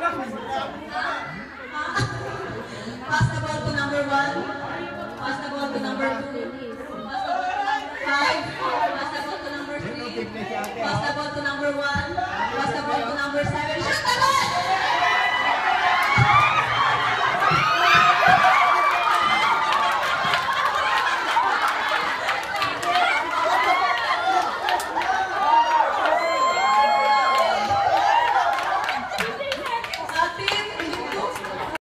Pass the ball to number one. Pass the ball to number two. Pass the ball to number five.